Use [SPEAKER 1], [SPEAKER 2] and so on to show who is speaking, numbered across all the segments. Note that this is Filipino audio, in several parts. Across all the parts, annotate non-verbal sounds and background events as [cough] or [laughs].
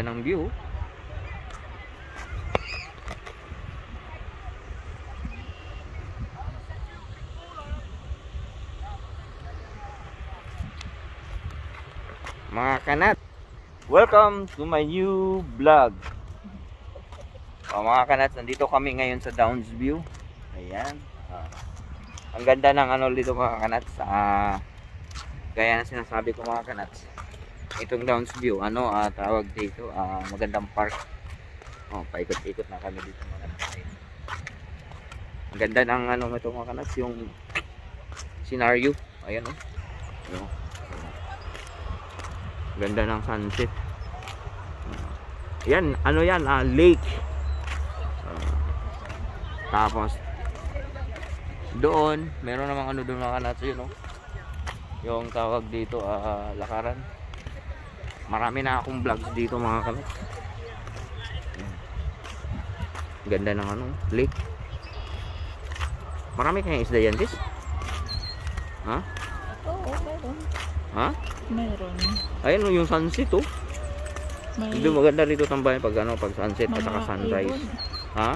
[SPEAKER 1] Ganda ng view. Mga kanat, welcome to my new vlog. O, mga kanat, nandito kami ngayon sa Downs View. Ayan. Ah. ang ganda ng ano dito mga kanat. Sa, gaya na sinasabi ko mga kanat. Itong Downs View, ano ah, tawag dito, ah, magandang park. Oh, paikot-ikot na kami dito mga kanat. Ang ganda ng ano ito mga kanat, yung scenario. Ayan oh. Ayan, oh. Ganda ng sunset. Yan, ano yan, ah, lake. Ah, tapos, doon, meron namang ano doon mga kanatsu yun, no? Yung tawag dito, ah, lakaran. Marami na akong vlogs dito mga. Yan. Ganda ng ano, lake. Marami kayong isda yan, tis? Ha?
[SPEAKER 2] Oo, meron.
[SPEAKER 1] Ha?
[SPEAKER 2] Meron.
[SPEAKER 1] Ayun oh, yung sunset oh.
[SPEAKER 2] May,
[SPEAKER 1] Hindi maganda rito tambayan pag ano, pag sunset at saka sunrise.
[SPEAKER 2] ibon.
[SPEAKER 1] Ha?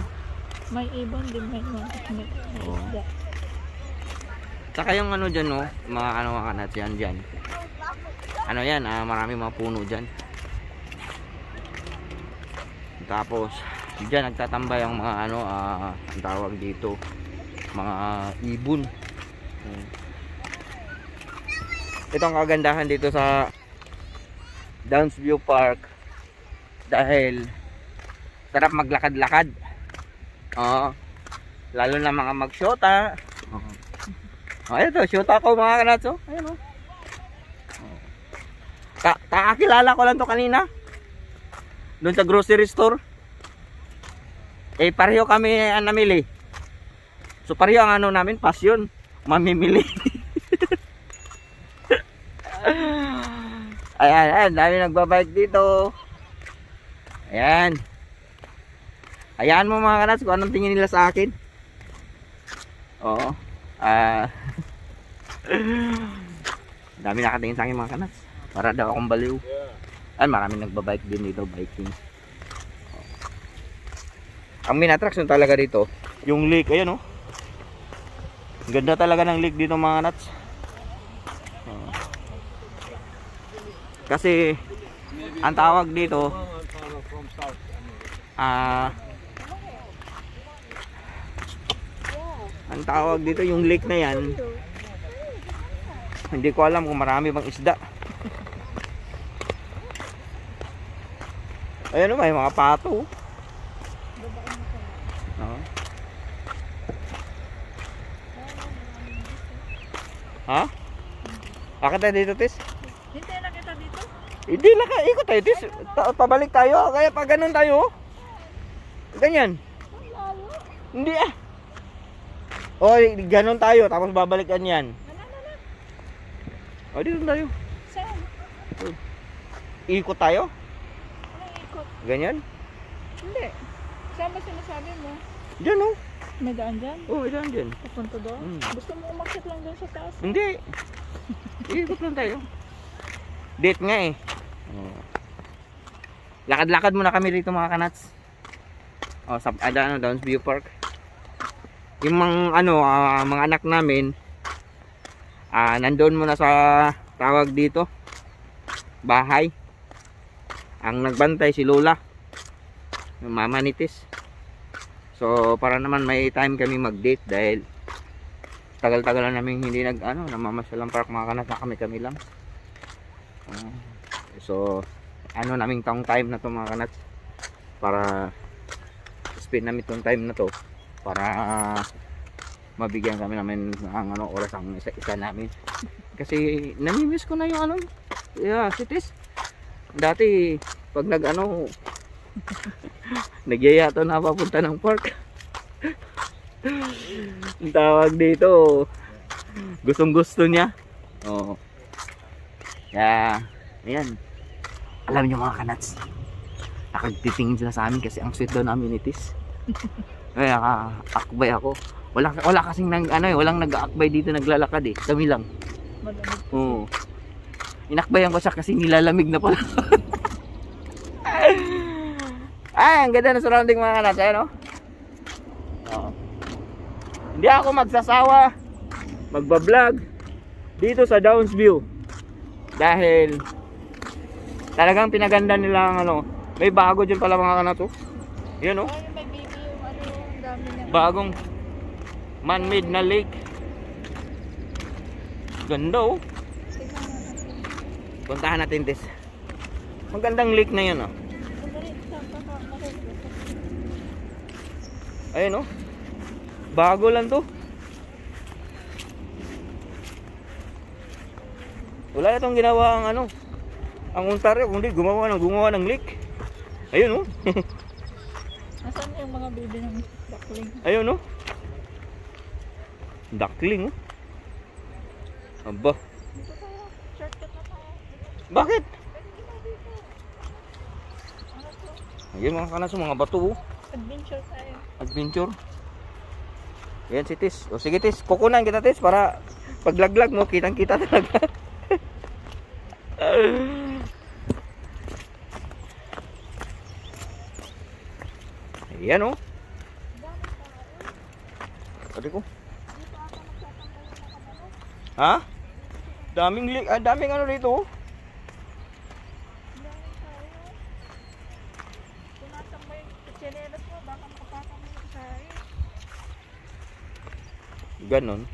[SPEAKER 2] May ibon din, may mga may, isda.
[SPEAKER 1] Saka yung ano dyan, no, mga ano mga kanats yan dyan. Ano yan, ah, marami mga puno dyan. Tapos, dyan nagtatambay ang mga ano, ah, ang tawag dito, mga ibon. Hmm. Ito ang kagandahan dito sa Downsview Park dahil sarap maglakad-lakad. Oo. Lalo na mga magsyota. Oo. Oh, ito, shoot ako mga kanatso. Ayun oh. Ka kakakilala ko lang to kanina. Doon sa grocery store. Eh, pareho kami ang namili. So, pareho ang ano namin, pasyon. Mamimili. [laughs] ayan, ayan, dami nagbabike dito. Ayan. Ayan mo mga kanats kung anong tingin nila sa akin. Oo. Ah. [laughs] dami nakatingin sa akin mga kanats. Para daw akong baliw. Ay, marami nagbabike din dito, biking. Ang main attraction talaga dito, yung lake, ayan oh. Ang Ganda talaga ng lake dito mga kanats. Oo. Kasi, ang tawag dito, ah, ang tawag dito yung lake na yan, hindi ko alam kung marami bang isda. Ayan o, may mga pato. Ha? Bakit tayo dito, Tis?
[SPEAKER 2] Hindi na kita dito.
[SPEAKER 1] Hindi lang ikot tayo, Tis. Ta- pabalik tayo, kaya pag ganun tayo. Ganyan. Hindi ah. O, ganun tayo, tapos babalikan yan. O, dito tayo. Ikot tayo. Ganyan.
[SPEAKER 2] Hindi. Saan ba sinasabi mo?
[SPEAKER 1] Diyan oh.
[SPEAKER 2] May daan dyan?
[SPEAKER 1] Oh, dyan dyan.
[SPEAKER 2] Papunta doon?
[SPEAKER 1] Hmm.
[SPEAKER 2] Gusto mo umakyat lang doon sa taas?
[SPEAKER 1] Hindi. Ikot lang tayo. Date nga eh. Lakad-lakad muna kami rito mga kanats. Oh, sa ada ano, Downs View Park. Yung mga ano, ah, mga anak namin ah nandoon muna sa tawag dito. Bahay. Ang nagbantay si Lola. Yung mama ni Tis. So, para naman may time kami mag-date dahil tagal-tagal na namin hindi nag ano, namamasyal ang park mga kanak na kami kami lang. Ah, so, ano naming tong time na to mga kanak para spend namin tong time na to para ah, mabigyan kami namin ng ano oras ang isa-isa namin. Kasi namimiss ko na yung ano, yeah, cities. Dati pag nag ano nagyaya to na papunta ng park. Ang tawag dito gustong gusto niya. Oo. Kaya, ayan. Alam niyo mga kanats, nakagtitingin sila sa amin kasi ang sweet daw ng amenities. Kaya uh, akbay ako. Wala, wala kasing nang, ano eh, walang nag-aakbay dito naglalakad eh. Kami lang.
[SPEAKER 2] Malamig.
[SPEAKER 1] Oo. Inakbayan ko siya kasi nilalamig na pala. Ay, ang ganda ng surrounding mga kanats. Ayan, oh. Oo. Hindi ako magsasawa magbablog dito sa Downs View dahil talagang pinaganda nila ang ano may bago dyan pala mga kanats oh. Yan oh.
[SPEAKER 2] Yung ano.
[SPEAKER 1] Bagong man-made na lake. Ganda oh. Puntahan natin this. Magandang lake na yan oh. Ayun oh. Bago lang to. Wala itong ginawa ang ano. Ang Ontario, kundi gumawa ng gumawa ng lake. Ayun oh. [laughs]
[SPEAKER 2] Nasaan yung mga baby ng duckling?
[SPEAKER 1] Ayun oh. Duckling oh. Aba.
[SPEAKER 2] Dito tayo. Shortcut na tayo.
[SPEAKER 1] Bakit?
[SPEAKER 2] Pwede?
[SPEAKER 1] Ayun mga kanas mga bato oh.
[SPEAKER 2] Adventure tayo.
[SPEAKER 1] Adventure. Yan si Tis. O sige Tis, kukunan kita Tis para paglaglag mo, kitang kita talaga. [laughs] Ayan oh. Sabi ko. Ha? Daming ah, daming ano dito oh.
[SPEAKER 2] Dami tayo. Tumatambay yung tsinelas mo. Baka makapatambay tayo.
[SPEAKER 1] Ganon.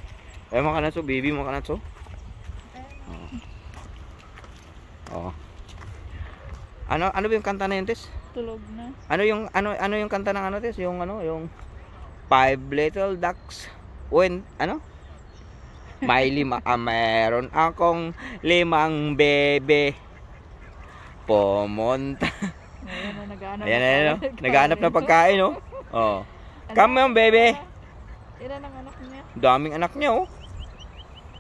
[SPEAKER 1] Ay mga kanatso, baby mga kanatso.
[SPEAKER 2] Ayun.
[SPEAKER 1] Oo. Ano ano ba yung kanta na yun, Tis?
[SPEAKER 2] Tulog na.
[SPEAKER 1] Ano yung ano ano yung kanta ng ano tes? Yung ano, yung Five Little Ducks when ano? May lima ah, meron akong limang bebe. Pumunta.
[SPEAKER 2] Ayan na, nag-aanap
[SPEAKER 1] Ayan,
[SPEAKER 2] na
[SPEAKER 1] no? Naghahanap ng pagkain, no? Oh. Come on, baby.
[SPEAKER 2] Ilan ang anak niya?
[SPEAKER 1] Daming anak niya, oh.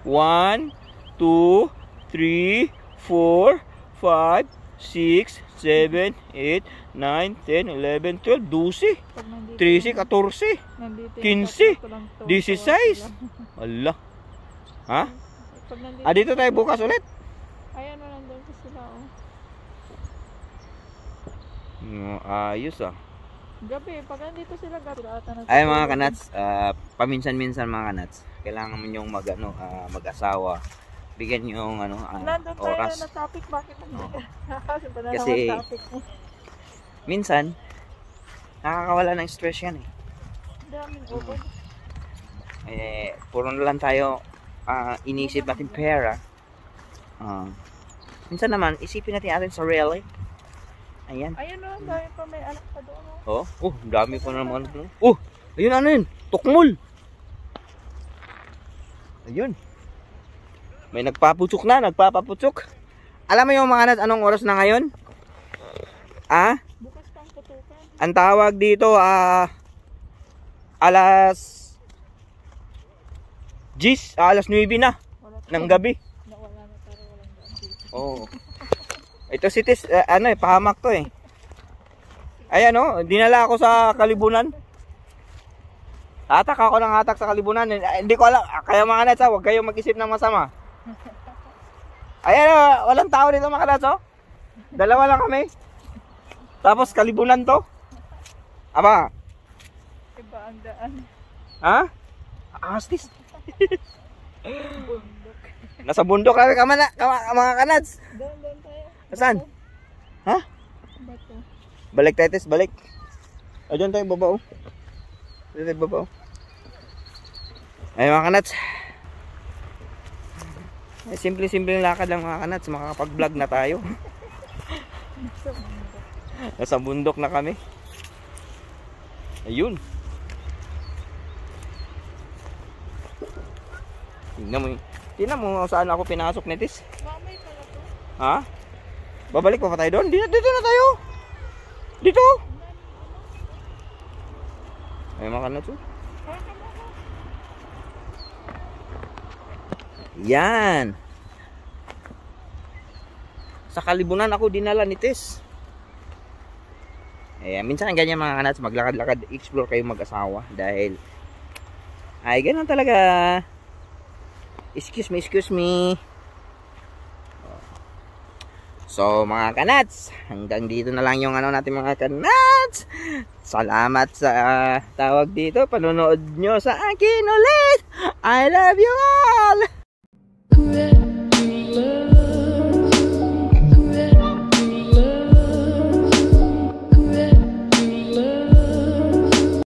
[SPEAKER 1] One, two, three, four, five, six, seven, eight, nine, ten, eleven, twelve, dosi.
[SPEAKER 2] Pag nandito,
[SPEAKER 1] 13, 14.
[SPEAKER 2] nandito yung
[SPEAKER 1] 15,
[SPEAKER 2] tatlo ko lang to,
[SPEAKER 1] 16.
[SPEAKER 2] tuwa sila. [laughs]
[SPEAKER 1] Allah. Ha? Ah, dito tayo bukas ulit.
[SPEAKER 2] Ayan nandun sila oh.
[SPEAKER 1] Mm, ayos ah.
[SPEAKER 2] Gabi, pag nandito sila gabi, ata
[SPEAKER 1] Ay mga kanats, ah, paminsan-minsan mga kanats, kailangan mo yung mag, ano, ah, mag-asawa. Bigyan nyo yung ano, ah,
[SPEAKER 2] Nandun tayo
[SPEAKER 1] oras.
[SPEAKER 2] na topic, bakit nandito? [laughs] Kasi topic?
[SPEAKER 1] Minsan, nakakawala ng stress yan eh.
[SPEAKER 2] Daming open.
[SPEAKER 1] eh puro na lang tayo ah, inisip natin pera. Ah. minsan naman, isipin natin atin sarili. Ayan.
[SPEAKER 2] Ayun o, dahil pa may anak pa doon oh.
[SPEAKER 1] Oh, oh, dami ko naman. ano. Oh, ayun ano yun? Tukmol. Ayun. May nagpaputsok na, nagpapaputsok. Alam mo yung mga anak, anong oras na ngayon? Ah?
[SPEAKER 2] Bukas pang putukan.
[SPEAKER 1] Ang tawag dito, ah, alas 10, ah, alas 9 na ng gabi.
[SPEAKER 2] Nawala na pero walang dito.
[SPEAKER 1] Oo. Ito si Tis, eh, ano eh, pahamak to eh. Ayan oh, dinala ako sa kalibunan. Hatak ako ng hatak sa kalibunan. Eh, hindi ko alam, ah, kaya mga nats, ah, huwag kayong mag-isip ng masama. [laughs] Ayan oh, walang tao dito mga nats oh. Dalawa lang kami. Tapos kalibunan to. Aba,
[SPEAKER 2] Iba ang daan.
[SPEAKER 1] ha? Astis. [laughs] Nasa bundok kami kamana, kama, mga kanats.
[SPEAKER 2] Doon.
[SPEAKER 1] Saan? Ha?
[SPEAKER 2] Bato.
[SPEAKER 1] Balik tayo, Tes, balik. Ayun tayo, baba, oh. Ayun tayo, baba, oh. Ay, mga kanats. Ay, simple-simple lakad lang, mga kanats. Makakapag-vlog na tayo. [laughs]
[SPEAKER 2] Nasa bundok.
[SPEAKER 1] Na kami. Ayun. Tingnan mo, yun. tingnan mo saan ako pinasok ni Tes.
[SPEAKER 2] Mamay pala to.
[SPEAKER 1] Ha? Babalik pa pa tayo doon? Dito, na tayo. Dito. Ay, mga kanats, oh.
[SPEAKER 2] Mo.
[SPEAKER 1] Yan. Sa kalibunan ako dinala ni Tess. Eh, minsan ganyan mga kanats, maglakad-lakad, explore kayo mag-asawa dahil ay ganun talaga. Excuse me, excuse me. So mga kanats, hanggang dito na lang yung ano natin mga kanats. Salamat sa ah, tawag dito, panonood nyo sa akin ulit. I love you all!